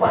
管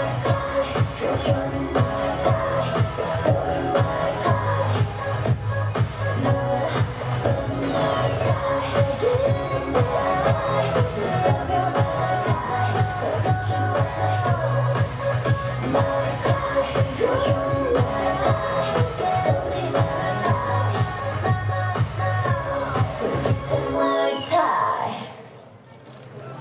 my God,